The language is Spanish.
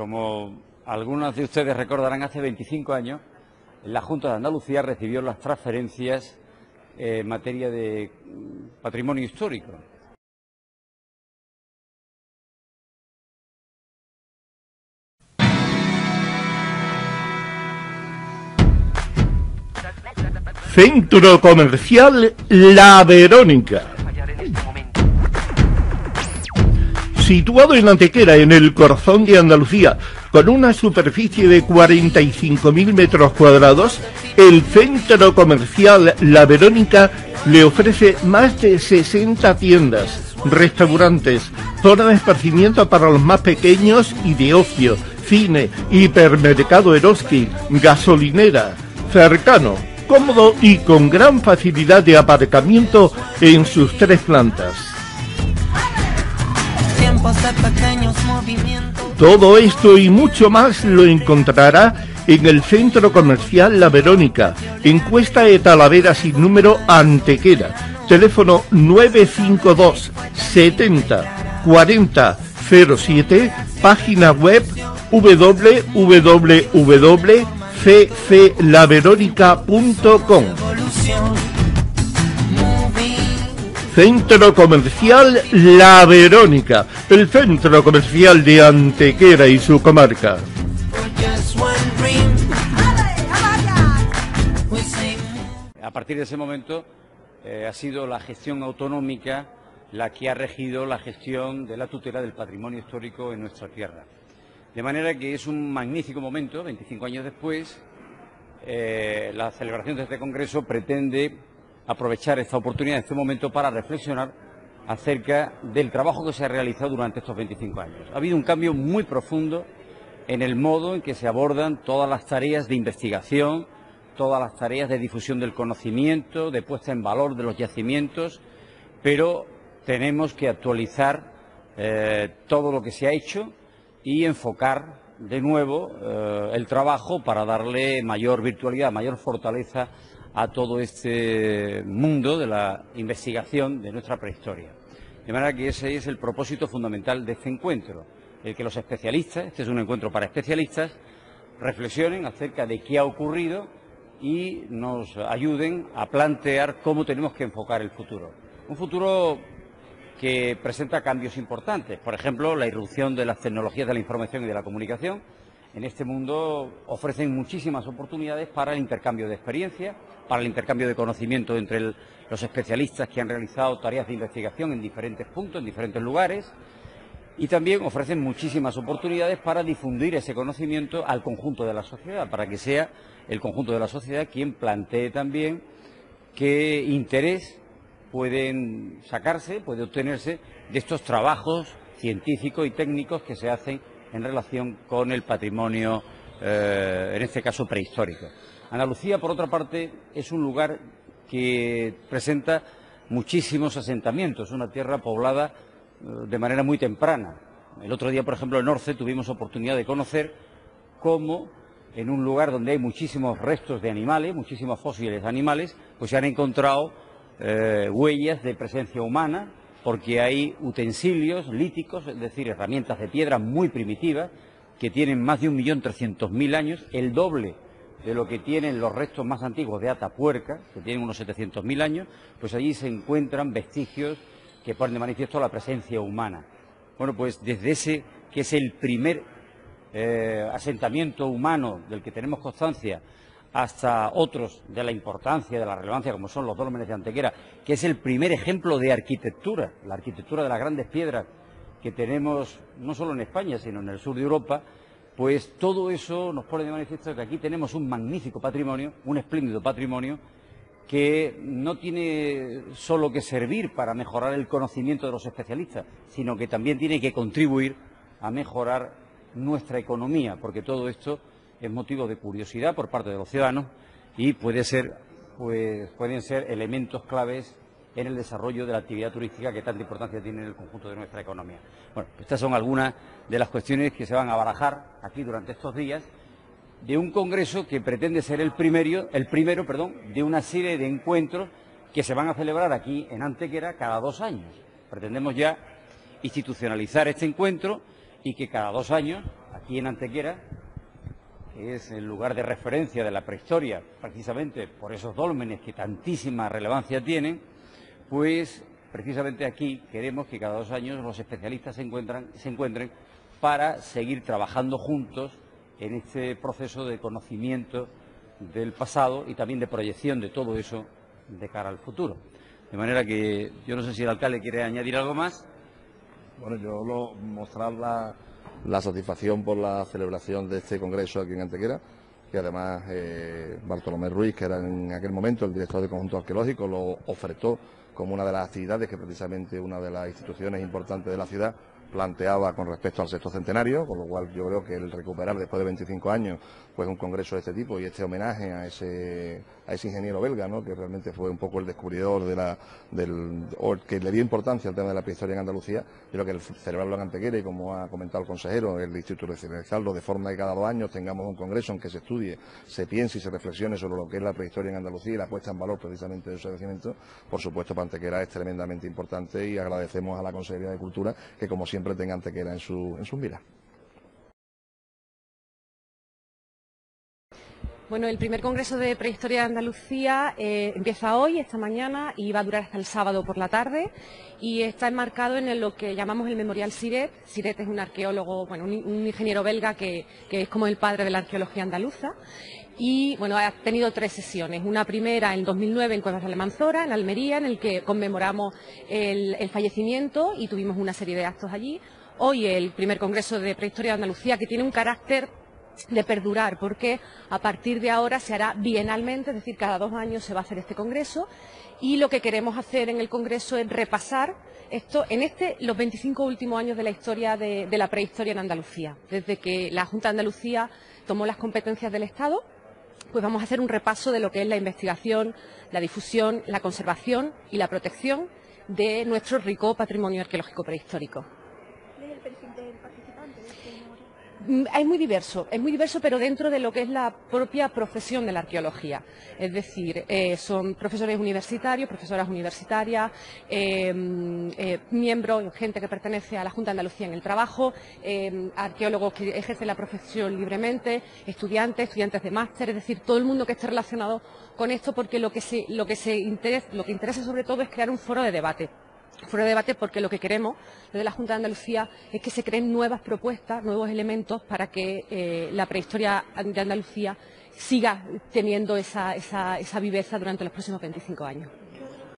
Como algunos de ustedes recordarán, hace 25 años la Junta de Andalucía recibió las transferencias en materia de patrimonio histórico. Centro Comercial La Verónica. Situado en Antequera, en el corazón de Andalucía, con una superficie de 45.000 metros cuadrados, el Centro Comercial La Verónica le ofrece más de 60 tiendas, restaurantes, zona de esparcimiento para los más pequeños y de ocio, cine, hipermercado Eroski, gasolinera, cercano, cómodo y con gran facilidad de aparcamiento en sus tres plantas. Todo esto y mucho más lo encontrará en el Centro Comercial La Verónica, encuesta de Talavera sin número Antequera, teléfono 952 70 40 07, página web www cclaverónica.com Centro Comercial La Verónica, el centro comercial de Antequera y su comarca. A partir de ese momento eh, ha sido la gestión autonómica la que ha regido la gestión de la tutela del patrimonio histórico en nuestra tierra. De manera que es un magnífico momento, 25 años después, eh, la celebración de este Congreso pretende aprovechar esta oportunidad, este momento, para reflexionar acerca del trabajo que se ha realizado durante estos 25 años. Ha habido un cambio muy profundo en el modo en que se abordan todas las tareas de investigación, todas las tareas de difusión del conocimiento, de puesta en valor de los yacimientos, pero tenemos que actualizar eh, todo lo que se ha hecho y enfocar de nuevo eh, el trabajo para darle mayor virtualidad, mayor fortaleza a todo este mundo de la investigación de nuestra prehistoria. De manera que ese es el propósito fundamental de este encuentro, el que los especialistas, este es un encuentro para especialistas, reflexionen acerca de qué ha ocurrido y nos ayuden a plantear cómo tenemos que enfocar el futuro. Un futuro que presenta cambios importantes. Por ejemplo, la irrupción de las tecnologías de la información y de la comunicación. En este mundo ofrecen muchísimas oportunidades para el intercambio de experiencia, para el intercambio de conocimiento entre los especialistas que han realizado tareas de investigación en diferentes puntos, en diferentes lugares, y también ofrecen muchísimas oportunidades para difundir ese conocimiento al conjunto de la sociedad, para que sea el conjunto de la sociedad quien plantee también qué interés pueden sacarse, puede obtenerse de estos trabajos científicos y técnicos que se hacen en relación con el patrimonio, eh, en este caso prehistórico. Andalucía, por otra parte, es un lugar que presenta muchísimos asentamientos, una tierra poblada eh, de manera muy temprana. El otro día, por ejemplo, en Orce tuvimos oportunidad de conocer cómo en un lugar donde hay muchísimos restos de animales, muchísimos fósiles de animales, pues se han encontrado eh, huellas de presencia humana, porque hay utensilios líticos, es decir, herramientas de piedra muy primitivas, que tienen más de un millón trescientos mil años, el doble de lo que tienen los restos más antiguos de Atapuerca, que tienen unos setecientos mil años, pues allí se encuentran vestigios que ponen de manifiesto la presencia humana. Bueno, pues desde ese, que es el primer eh, asentamiento humano del que tenemos constancia hasta otros de la importancia, de la relevancia, como son los dólmenes de Antequera, que es el primer ejemplo de arquitectura, la arquitectura de las grandes piedras que tenemos no solo en España, sino en el sur de Europa, pues todo eso nos pone de manifiesto que aquí tenemos un magnífico patrimonio, un espléndido patrimonio, que no tiene solo que servir para mejorar el conocimiento de los especialistas, sino que también tiene que contribuir a mejorar nuestra economía, porque todo esto es motivo de curiosidad por parte de los ciudadanos y puede ser, pues, pueden ser elementos claves en el desarrollo de la actividad turística que tanta importancia tiene en el conjunto de nuestra economía. Bueno, estas son algunas de las cuestiones que se van a barajar aquí durante estos días de un congreso que pretende ser el primero, el primero, perdón, de una serie de encuentros que se van a celebrar aquí en Antequera cada dos años. Pretendemos ya institucionalizar este encuentro y que cada dos años aquí en Antequera, que es el lugar de referencia de la prehistoria, precisamente por esos dólmenes que tantísima relevancia tienen, pues precisamente aquí queremos que cada dos años los especialistas se, se encuentren para seguir trabajando juntos en este proceso de conocimiento del pasado y también de proyección de todo eso de cara al futuro. De manera que yo no sé si el alcalde quiere añadir algo más. Bueno, yo lo, mostrar la, la satisfacción por la celebración de este congreso aquí en Antequera, que además eh, Bartolomé Ruiz, que era en aquel momento el director del conjunto arqueológico, lo ofertó como una de las actividades que precisamente una de las instituciones importantes de la ciudad planteaba con respecto al sexto centenario, con lo cual yo creo que el recuperar después de 25 años pues un congreso de este tipo y este homenaje a ese, a ese ingeniero belga, ¿no? que realmente fue un poco el descubridor de la, que le dio importancia al tema de la prehistoria en Andalucía, yo creo que el celebrarlo en Antequera y como ha comentado el consejero, el Instituto Residencial, de forma que cada dos años tengamos un congreso en que se estudie, se piense y se reflexione sobre lo que es la prehistoria en Andalucía y la puesta en valor precisamente de su yacimiento, por supuesto para Antequera es tremendamente importante y agradecemos a la Consejería de Cultura que como siempre tenga Antequera en su, en su mira. Bueno, el primer Congreso de Prehistoria de Andalucía eh, empieza hoy, esta mañana, y va a durar hasta el sábado por la tarde, y está enmarcado en lo que llamamos el Memorial Siret. Siret es un arqueólogo, bueno, un, ingeniero belga que, es como el padre de la arqueología andaluza, y bueno, ha tenido tres sesiones. Una primera en 2009 en Cuevas de Almanzora, en Almería, en el que conmemoramos el fallecimiento y tuvimos una serie de actos allí. Hoy el primer Congreso de Prehistoria de Andalucía, que tiene un carácter de perdurar, porque a partir de ahora se hará bienalmente, es decir, cada dos años se va a hacer este congreso y lo que queremos hacer en el congreso es repasar esto en este los 25 últimos años de la historia de, la prehistoria en Andalucía, desde que la Junta de Andalucía tomó las competencias del Estado, pues vamos a hacer un repaso de lo que es la investigación, la difusión, la conservación y la protección de nuestro rico patrimonio arqueológico prehistórico. Es muy diverso, es muy diverso, pero dentro de lo que es la propia profesión de la arqueología. Es decir, eh, son profesores universitarios, profesoras universitarias, eh, eh, miembros, gente que pertenece a la Junta de Andalucía en el trabajo, arqueólogos que ejercen la profesión libremente, estudiantes, estudiantes de máster, es decir, todo el mundo que esté relacionado con esto, porque lo que, se, lo que, se interesa, lo que interesa sobre todo es crear un foro de debate fuera de debate porque lo que queremos desde la Junta de Andalucía es que se creen nuevas propuestas, nuevos elementos para que eh, la prehistoria de Andalucía siga teniendo esa, esa, esa viveza durante los próximos 25 años.